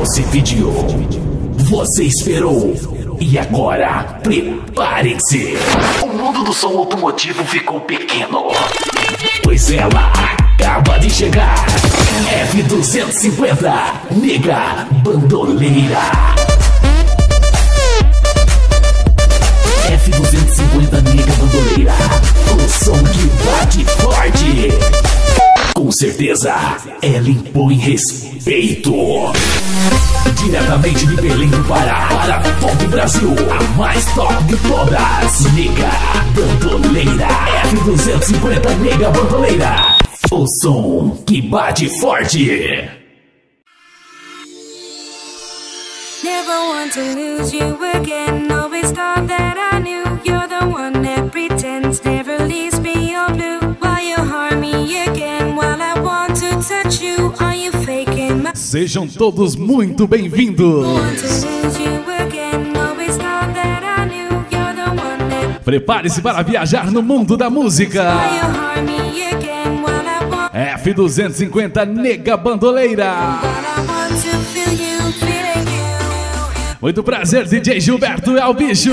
Você pediu. Você esperou. E agora, preparem-se. O mundo do som automotivo ficou pequeno. Pois ela acaba de chegar. F250, nega bandoleira. F250 nega bandoleira. O som que bate forte. Com certeza, ela impõe respeito. Diretamente de Belém do Pará para todo o Brasil, a mais top de todas, Nega Bandoleira F250 Nega Bandoleira. O som que bate forte. Never want to lose you again. Always thought that I Sejam todos muito bem-vindos. Prepare-se para viajar no mundo da música. F250 Nega Bandoleira. Muito prazer, DJ Gilberto é o bicho.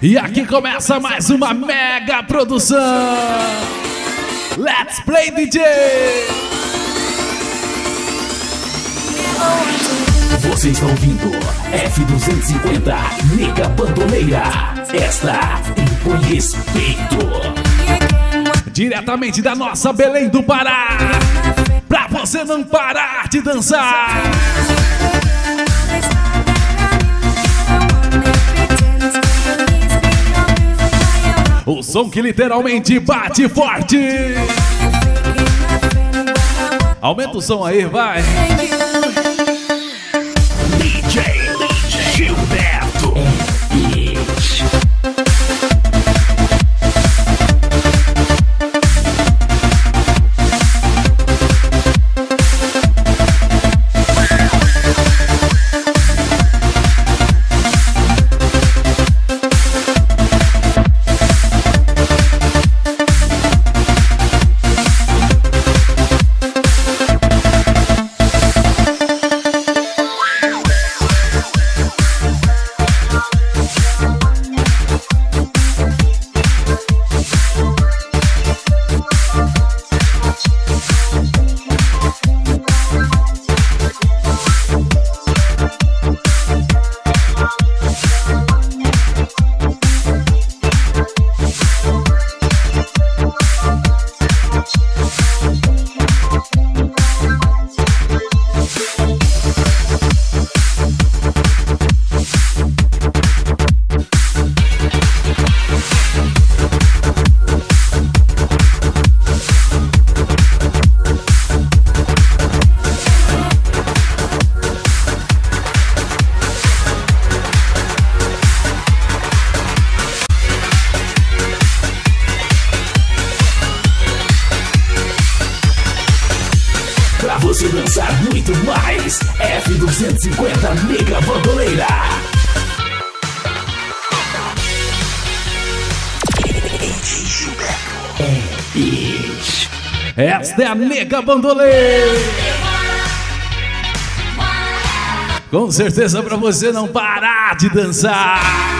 E aqui começa mais uma mega produção. Let's play DJ. Você está ouvindo F250 Mega Bandoleira. Esta impõe respeito. Diretamente da nossa Belém do Pará. Pra você não parar de dançar. O som que literalmente bate forte. Aumenta o som aí, vai. A Nega Bandolê. Com certeza para você não parar de dançar.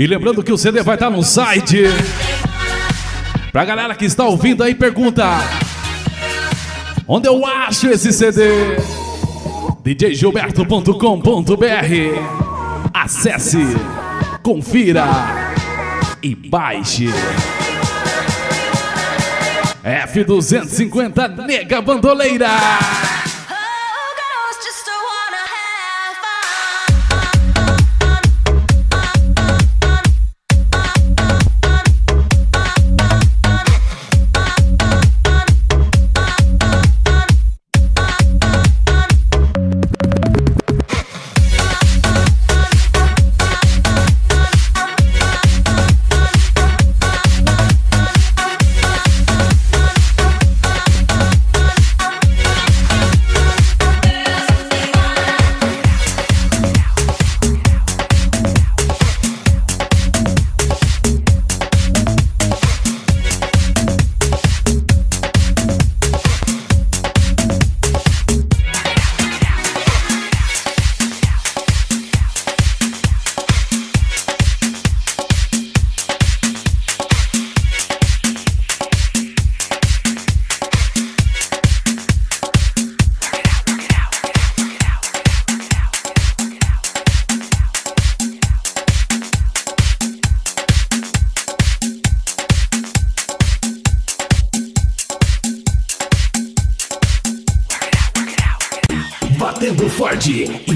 E lembrando que o CD vai estar no site. Pra galera que está ouvindo aí, pergunta: Onde eu acho esse CD? djgilberto.com.br Acesse, confira e baixe. F250 Nega Bandoleira.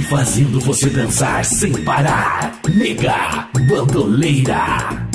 Fazendo você dançar sem parar. Nega Bandoleira.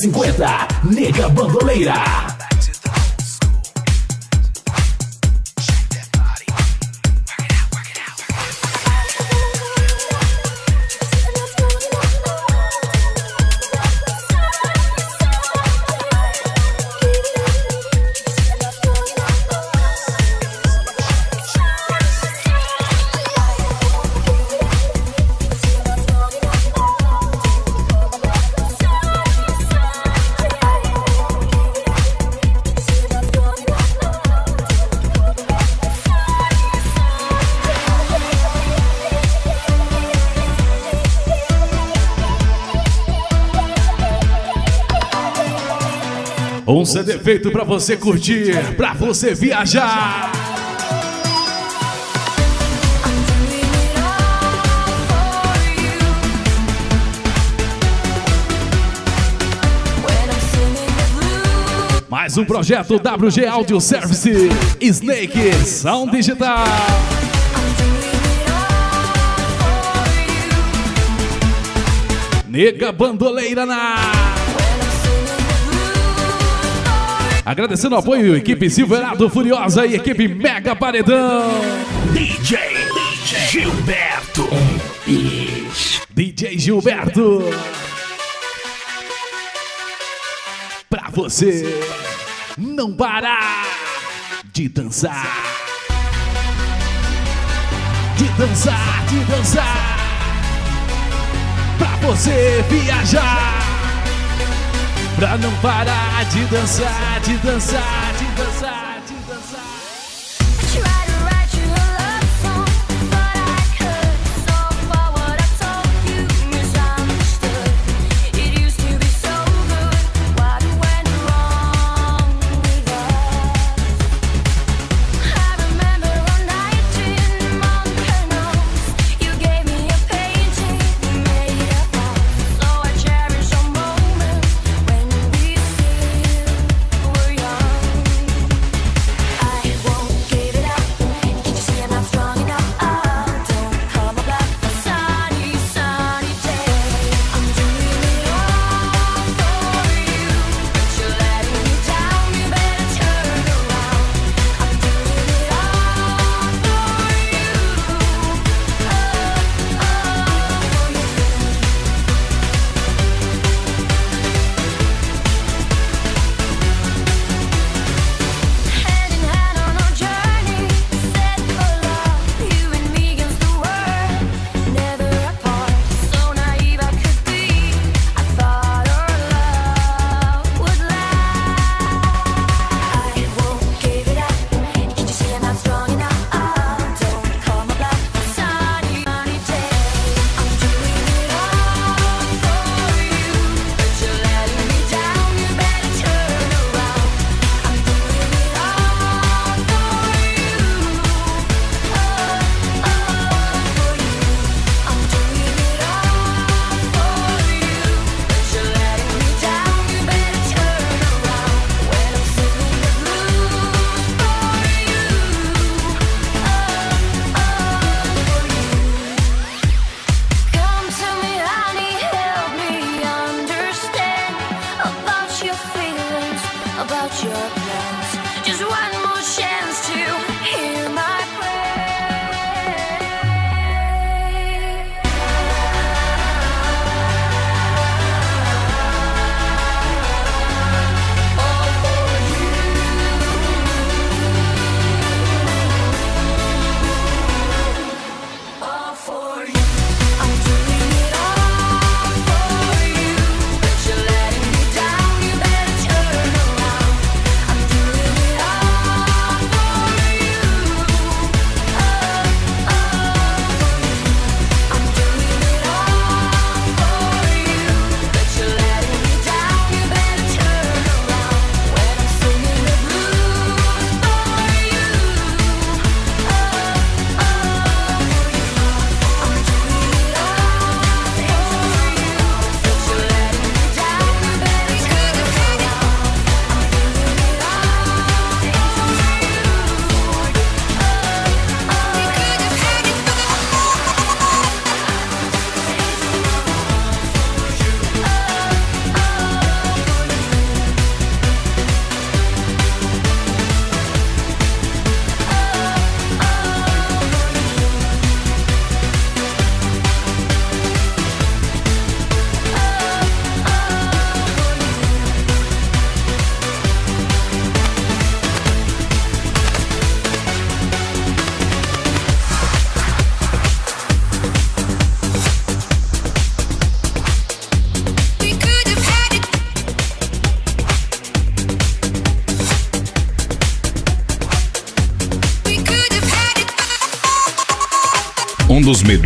F250, CD é feito pra você curtir, pra você viajar. Mais um projeto WG Audio Service, Snake Sound Digital. Nega bandoleira na Agradecendo o apoio, equipe Silverado Furiosa e equipe Mega Paredão. DJ, DJ Gilberto. DJ Gilberto. Pra você não parar de dançar. De dançar, de dançar. Pra você viajar pra não parar de dançar, de dançar, de dançar.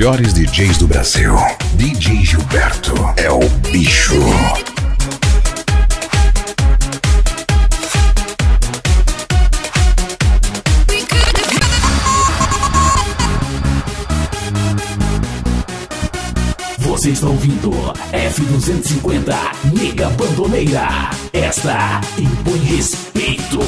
melhores DJs do Brasil. DJ Gilberto é o bicho. Você está ouvindo F250 Mega Bandoleira. Esta impõe respeito.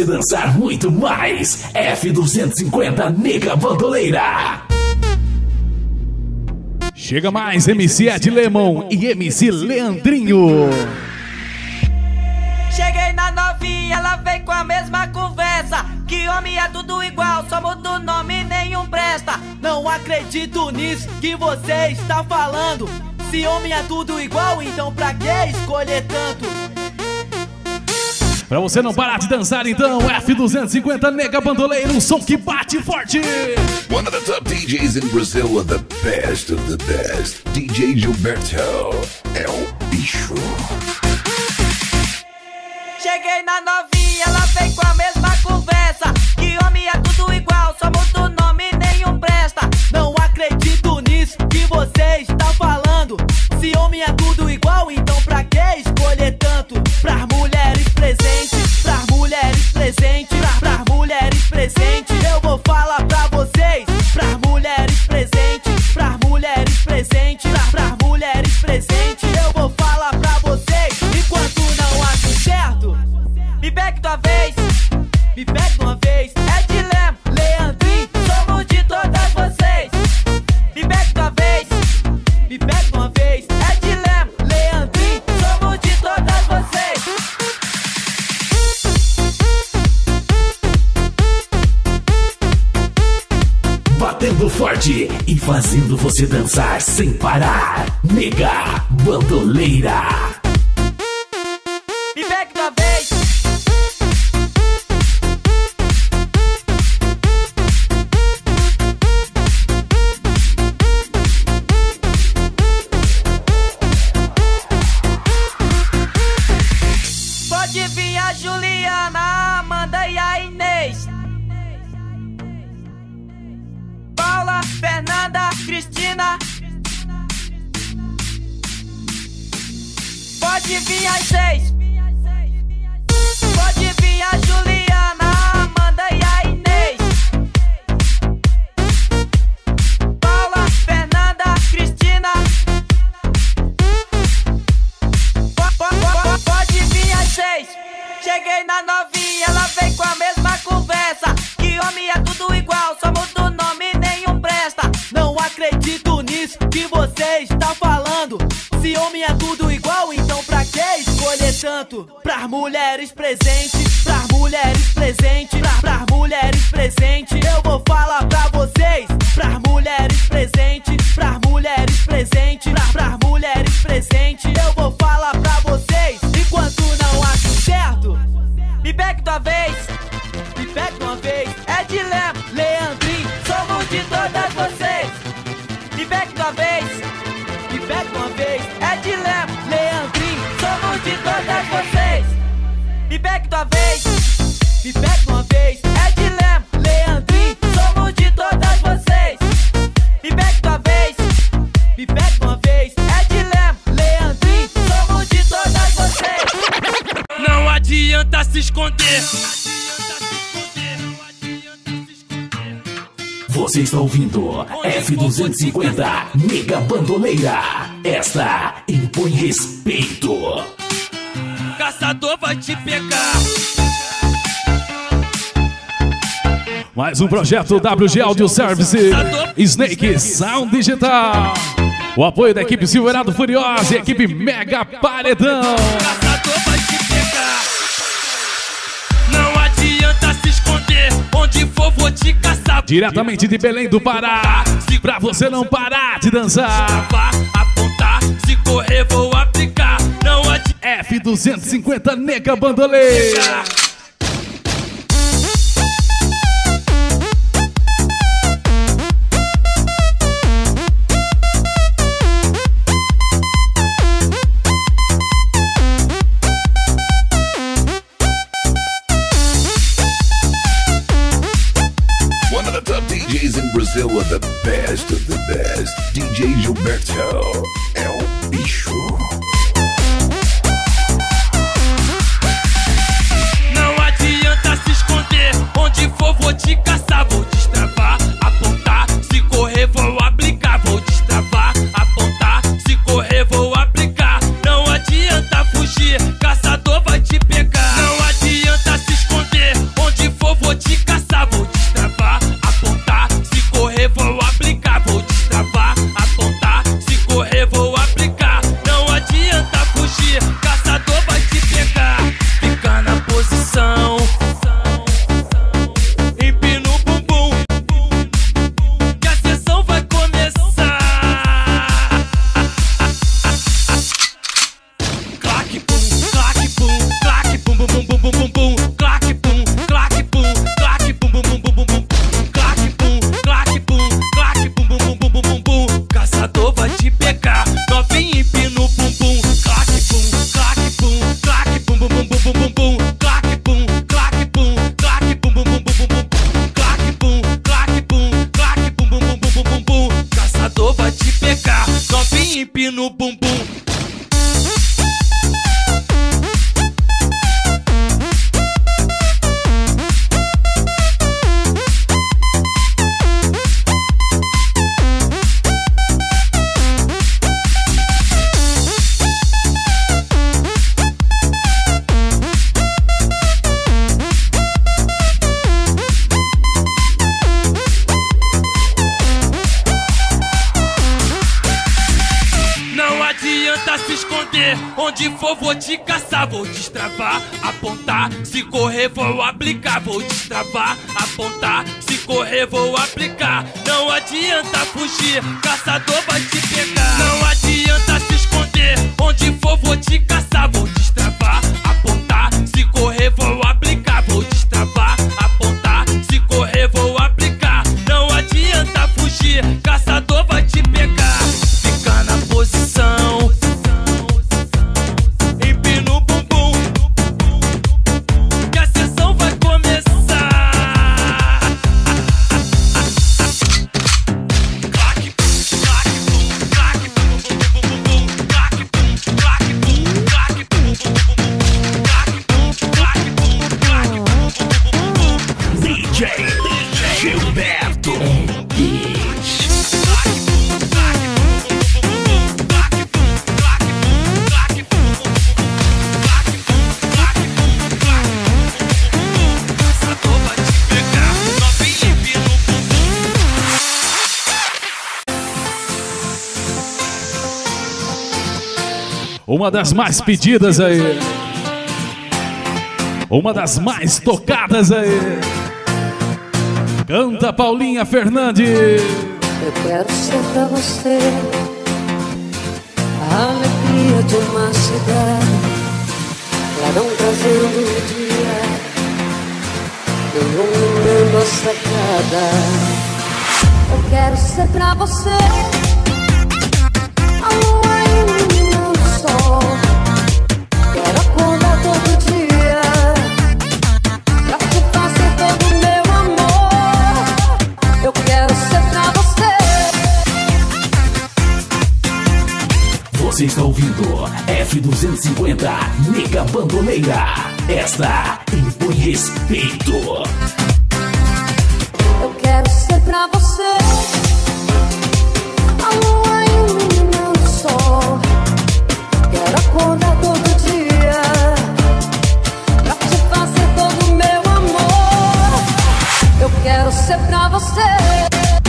você dançar muito mais. F250 Nega Bandoleira. Chega mais, MC é Ed Lemon e MC Leandrinho. Cheguei na novinha, ela vem com a mesma conversa. Que homem é tudo igual, só muda o nome nenhum presta. Não acredito nisso que você está falando. Se homem é tudo igual, então pra que escolher tanto? Pra você não parar de dançar, então, F250 Nega Bandoleiro, um som que bate forte. One of the top DJs in Brazil and the best of the best, DJ Gilberto, é o bicho. Cheguei na novinha, ela vem com a mesma conversa. Que homem é tudo igual, só muda o nome e nenhum presta. Não acredito nisso que você está falando. Se homem é tudo igual, então pra que escolher tanto? Pra presente, para mulheres presentes. você dançar sem parar. Nega, bandoleira. é tudo igual, então pra que escolher tanto? Pras mulheres presentes, pras mulheres presentes, pras, pras mulheres presentes. Eu vou falar pra vocês, pras mulheres presentes. Você está ouvindo F250 Mega Bandoleira. Esta impõe respeito. Caçador vai te pegar. Mais um projeto WG Audio Service Snake Sound Digital. O apoio da equipe Silverado Furiosa e equipe Mega Paredão. for, vou te caçar. Diretamente de Belém do Pará. Pra você não parar de dançar. Apontar, se correr, vou aplicar. Não. F250 Nega Bandoleira. Zilla, the best of the best, DJ Gilberto, El Uma das mais pedidas aí. Uma das mais tocadas aí. Canta Paulinha Fernandes. Eu quero ser pra você a alegria de uma cidade, Pra não trazer um dia, iluminando a sacada. Eu quero ser pra você a lua iluminando. F250, nega bandoleira. Esta impõe respeito. Eu quero ser pra você. A lua iluminando o sol. Quero acordar todo dia. Pra te fazer todo o meu amor. Eu quero ser pra você.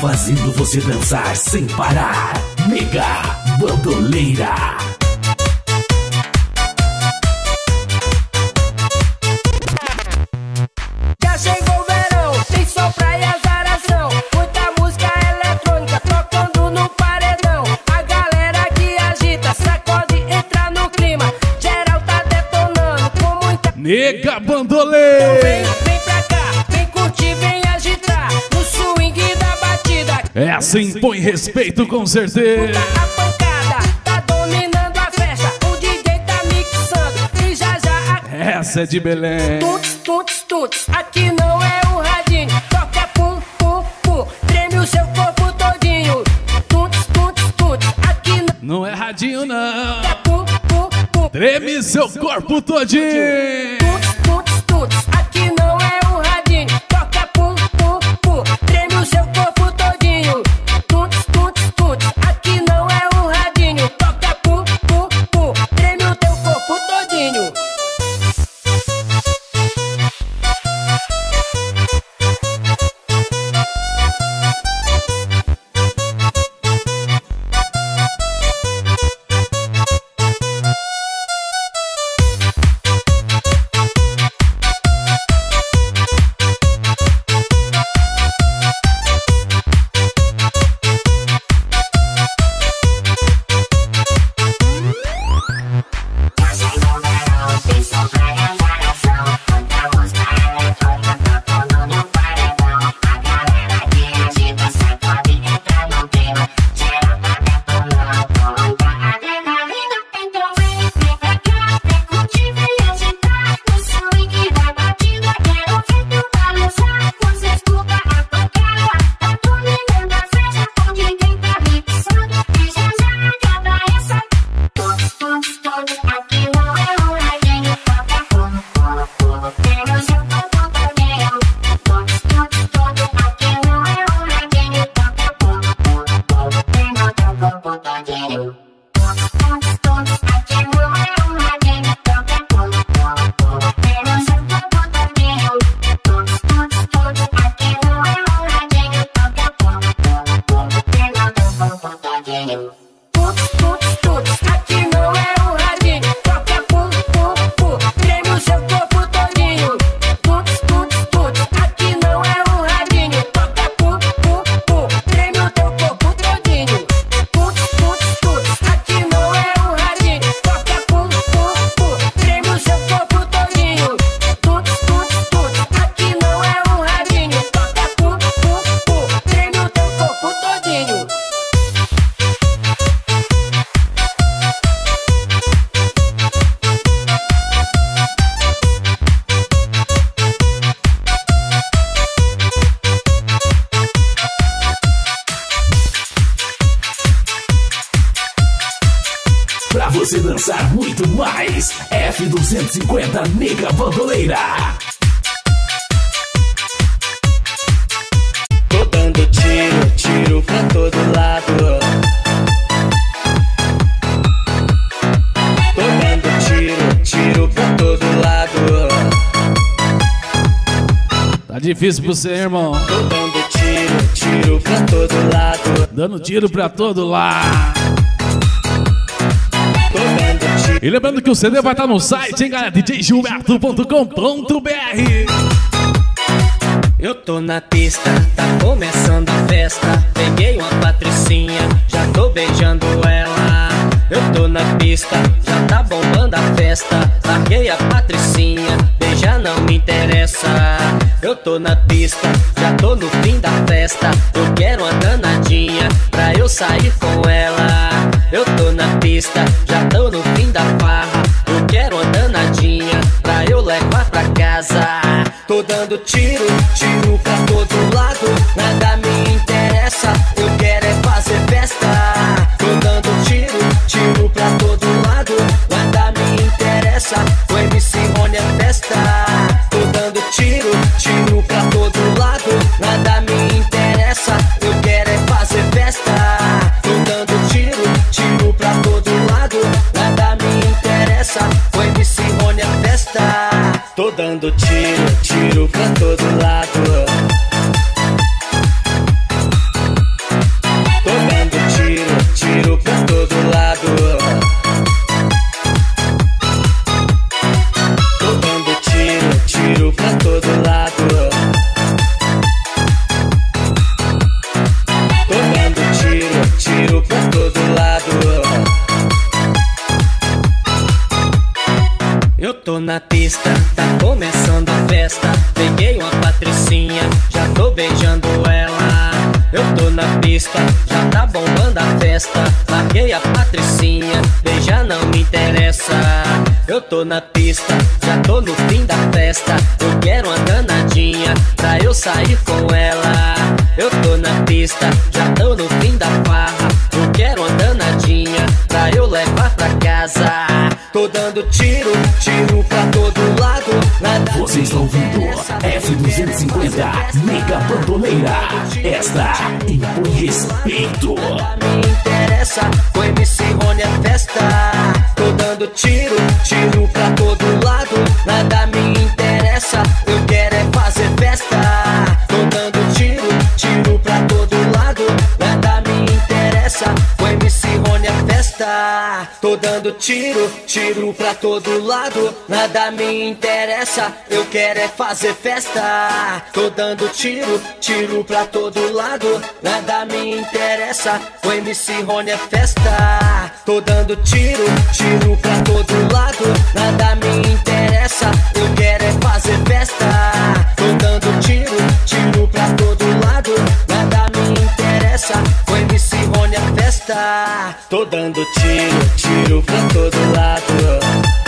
fazendo você dançar sem parar. Mega Bandoleira. Já já a Essa é de Belém. Tuts, tuts, tuts, aqui não é o radinho. Toca pum, pum, pum, treme o seu corpo todinho. Tuts, tuts, tuts, aqui não Não é radinho, não. é pum, pum, pum. Treme seu corpo todinho. Tuts, tuts, tuts, difícil pra você, irmão. Tô dando tiro, tiro pra todo lado. Dando tiro pra todo lado. E lembrando que o CD vai estar no site, hein, galera? djgilberto.com.br. Eu tô na pista, tá começando a festa. Peguei uma patricinha, já tô beijando ela. Eu tô na pista, já tá bombando a festa. Larguei a patricinha, beijar não me interessa. Eu tô na pista, já tô no fim da festa. Eu quero uma danadinha pra eu sair com ela. Eu tô na pista, já tô no fim da farra. Eu quero uma danadinha pra eu levar pra casa. Tô dando tiro, tiro pra todo dando tiro, tiro pra todo lado. Tô na pista, já tô no fim da festa. Eu quero uma danadinha pra eu sair com ela. Eu tô na pista, já tô no fim da farra. Eu quero uma danadinha pra eu levar pra casa. Tô dando tiro, F250 Mega Bandoleira. Esta impõe respeito. me interessa. Com MC Rony é festa. Tô dando tiro, tiro pra todo lado. Nada me interessa. Eu Tô dando tiro, tiro pra todo lado. Nada me interessa. Eu quero é fazer festa. Tô dando tiro, tiro pra todo lado. Nada me interessa. O MC Rony é festa. Tô dando tiro, tiro pra todo lado. Nada me interessa. Eu quero é fazer festa. Tô dando Tô dando tiro, tiro pra todo lado.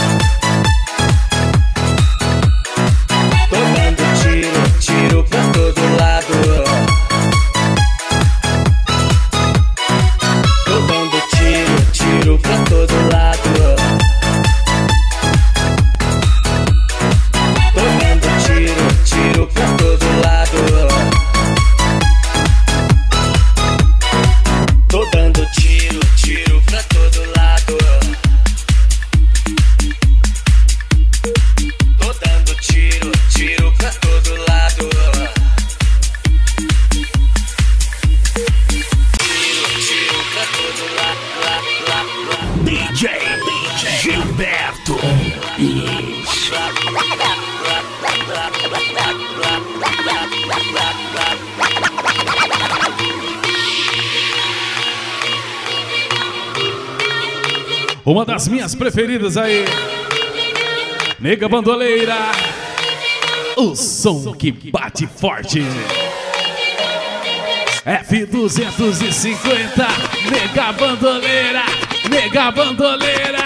Uma das minhas preferidas aí. Nega Bandoleira. O som que bate forte. F250. Nega Bandoleira. Nega Bandoleira.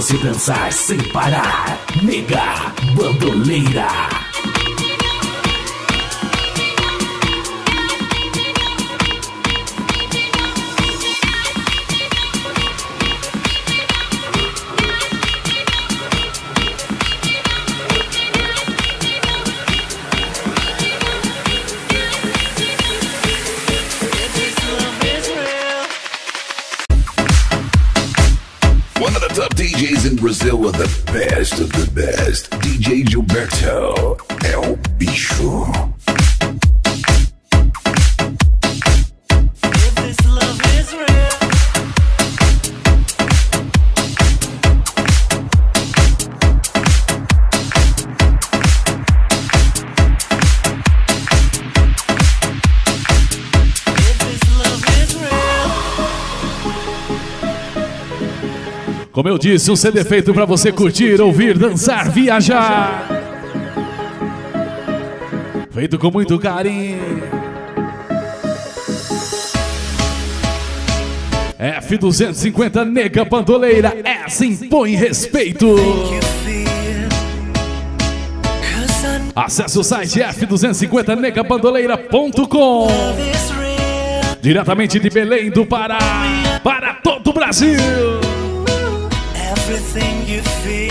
Você dançar sem parar. é o bicho. Como eu disse, um CD feito para você curtir, ouvir, dançar, viajar. Feito com muito carinho. F250 Nega Bandoleira, essa impõe respeito. Acesse o site f250negabandoleira.com Diretamente de Belém do Pará para todo o Brasil. everything you feel.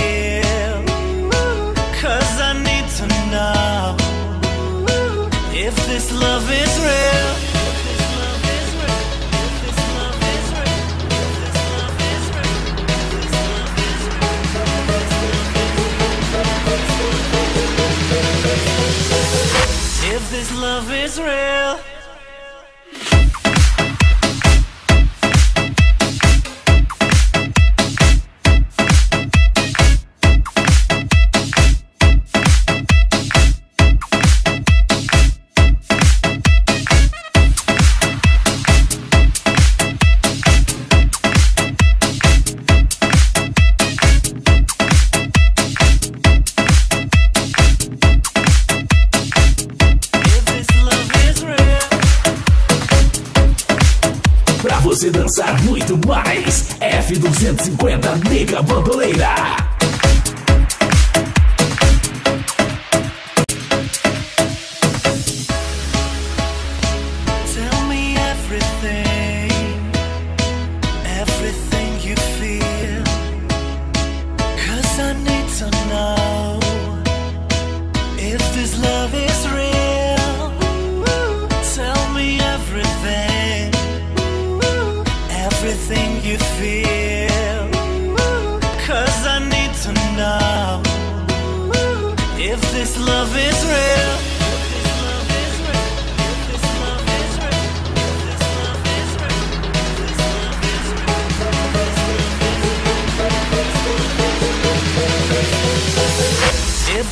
This love is real. F250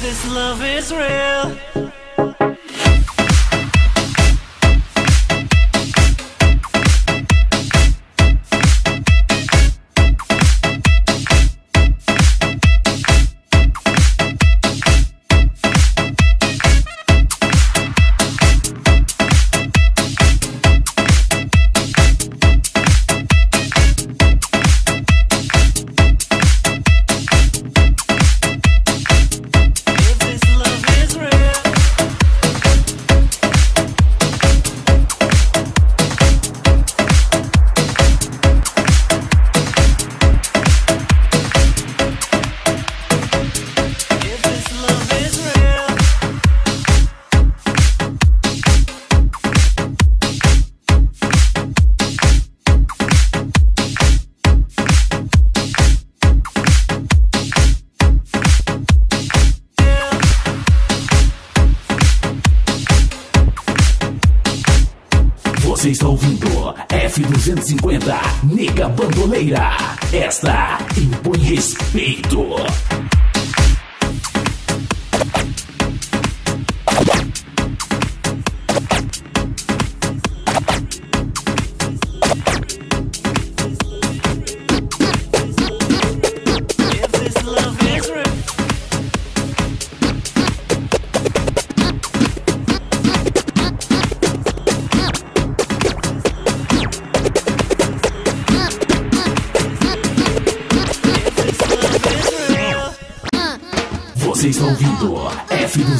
this love is real.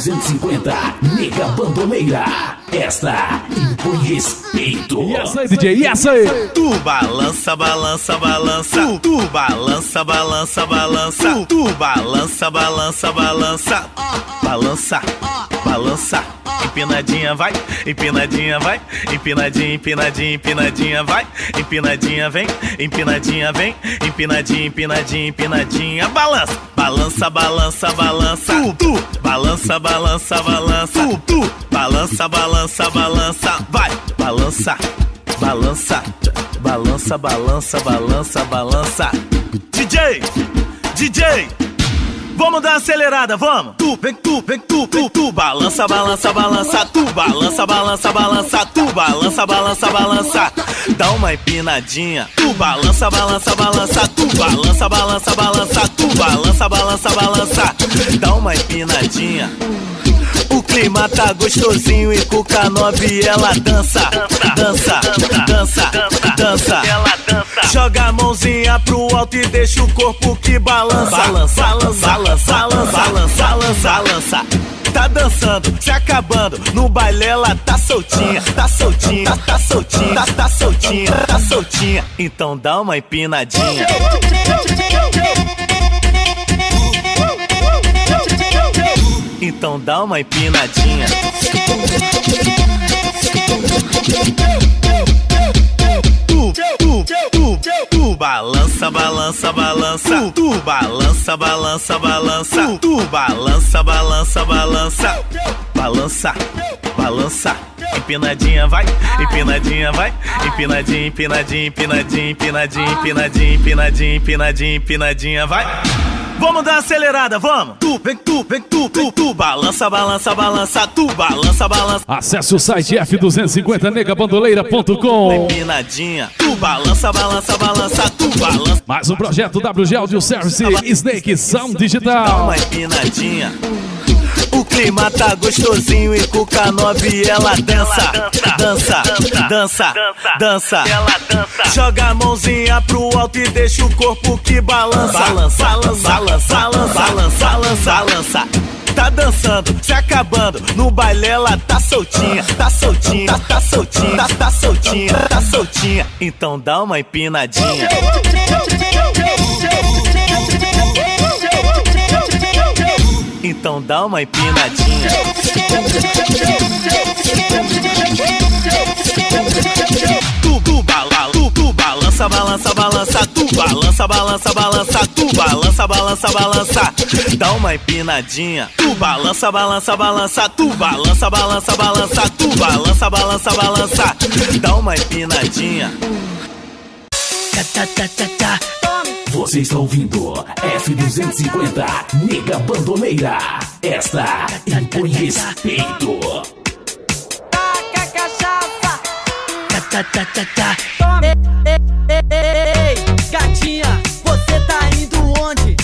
F250 Nega Bandoleira. Esta impõe respeito. E essa aí, DJ, e essa aí? Tu balança, balança, balança. Tu, tu balança, balança, balança. Tu, tu balança, balança, balança. Balança, balança. Empinadinha vai, empinadinha vai, empinadinha, empinadinha, empinadinha vai, empinadinha vem, empinadinha vem, empinadinha, empinadinha, empinadinha, balança, balança, balança, balança, tu, tu, balança, balança, balança, tu, tu, balança, balança, balança, vai, balança, balança, balança, balança, balança, balança, DJ, DJ. Vamos dar acelerada, vamos! Tu, vem tu, vem tu, tu, balança, balança, balança, tu, balança, balança, balança, tu, balança, balança, balança. Dá uma empinadinha, tu, balança, balança, balança, tu, balança, balança, balança, tu, balança, balança, balança. Dá uma empinadinha. O clima tá gostosinho e com K9 ela dança, dança, dança, dança. Joga a mãozinha pro alto e deixa o corpo que balança, balança, balança, balança, balança, balança, balança. Tá dançando, se acabando, no baile ela tá soltinha, tá soltinha, tá, tá soltinha, tá, tá soltinha, tá soltinha. Então dá uma empinadinha. Então dá uma empinadinha. Tu, tu, tu, tu, balança, balança, balança. Tu, balança, balança, balança. Tu, balança, balança, balança. Balança, balança. Empinadinha vai, empinadinha vai, empinadinha, empinadinha, empinadinha, empinadinha, empinadinha, empinadinha, empinadinha, empinadinha vai. Vamos dar uma acelerada, vamos! Tu, vem tu, vem tu, tu, tu, balança, balança, balança, tu, balança, balança. Acesse o site f250negabandoleira.com. Empinadinha, tu, balança, balança, balança, tu, balança. Mais um projeto WG Audio Service Snake Sound Dá Digital. uma empinadinha. O clima tá gostosinho e com K9 ela dança, dança, dança, dança. Joga a mãozinha pro alto e deixa o corpo que balança, balança, balança, balança, balança, balança, balança. Tá dançando, se acabando, no baile ela tá soltinha, tá soltinha, tá, tá soltinha, tá, tá soltinha, tá soltinha. Então dá uma empinadinha. Então dá uma empinadinha. Tu, tu, bala, tu, tu, balança, balança, balança, tu, balança, balança, balança, tu, balança, balança, balança. Dá uma empinadinha. Tu, balança, balança, balança, tu, balança, balança, balança, tu, balança, balança, balança. Dá uma empinadinha. Você está ouvindo F250 Nega Bandoleira. Esta impõe respeito. Taca cachaça. Tome. Ei, ei, ei, ei, gatinha, você tá indo onde?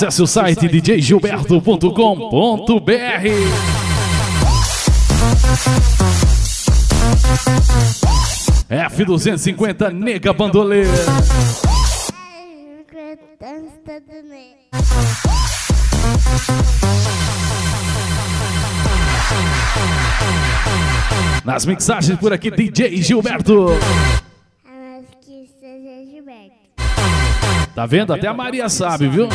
Acesse o site djgilberto.com.br. F250 Nega Bandoleira. Nas mixagens por aqui, DJ Gilberto. Tá vendo? Até a Maria sabe, viu?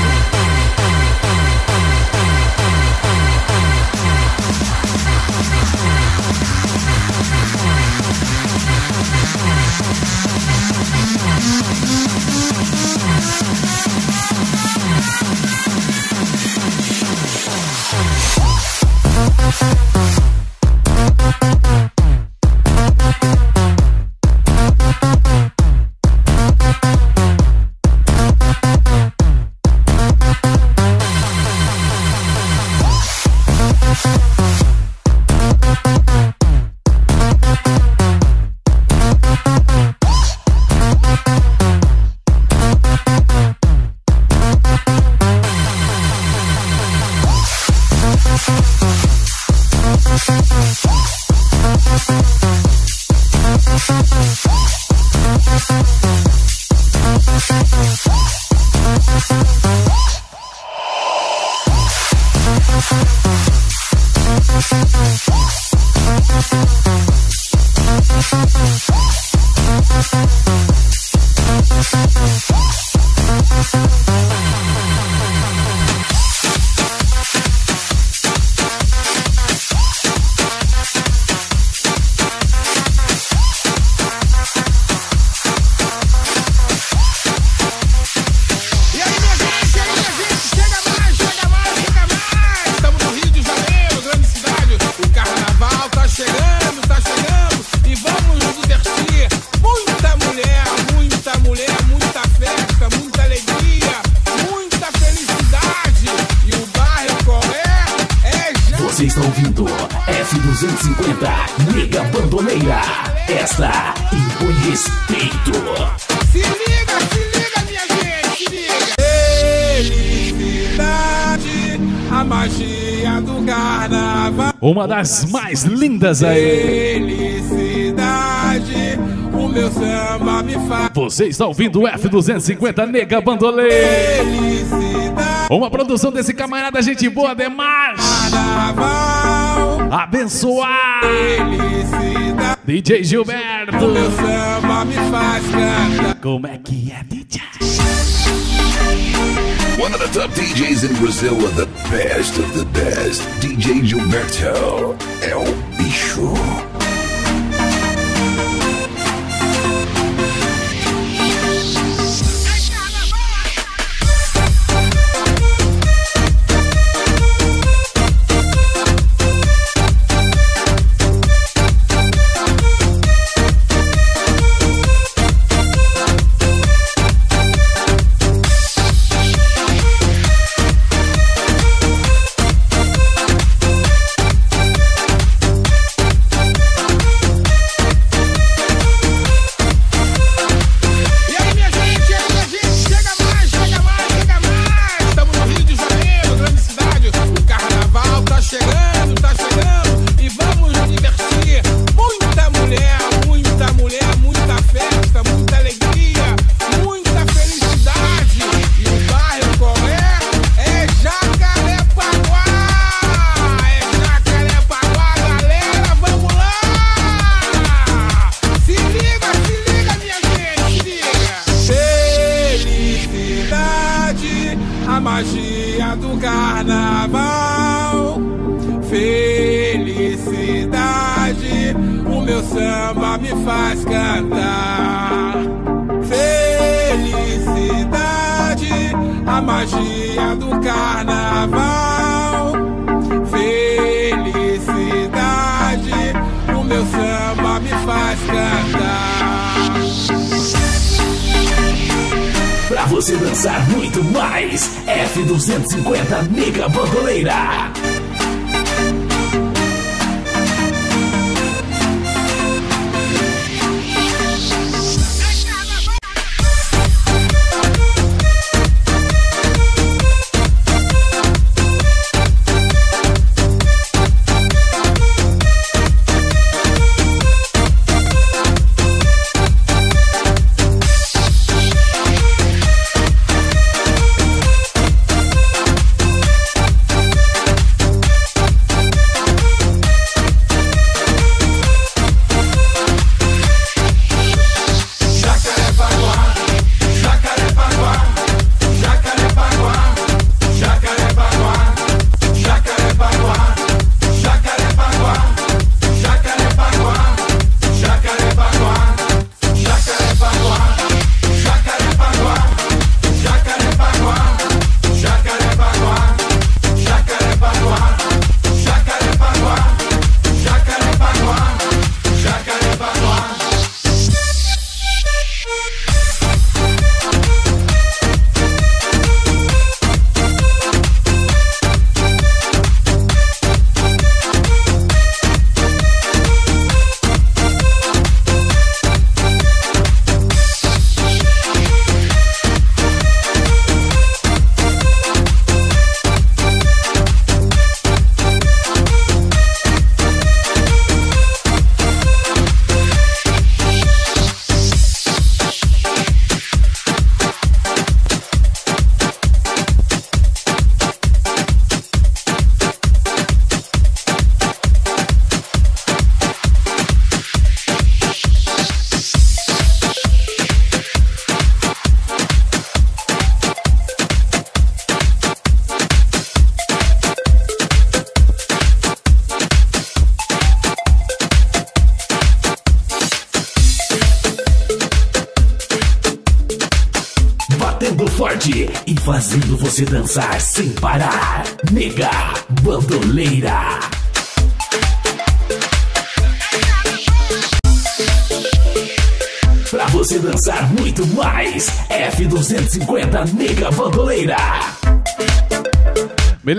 Lindas aí. Felicidade, o meu samba me faz. Você está ouvindo o F250 Nega Bandoleira. Uma produção desse camarada, gente boa demais. Abençoar. DJ Gilberto. O meu samba me faz cantar. Como é que é, DJ? One of the top DJs in Brazil with the best of the best. DJ Gilberto. É o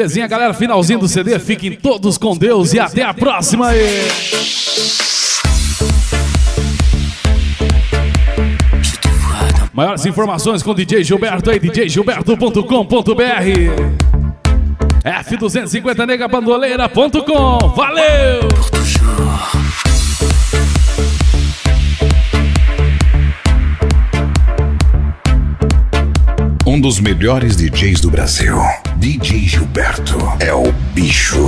Belezinha, galera? Finalzinho do CD. Fiquem todos com Deus e até a próxima. Maiores informações com DJ Gilberto aí, djgilberto.com.br F250 negabandoleira.com Valeu! Um dos melhores DJs do Brasil. DJ Gilberto é o bicho.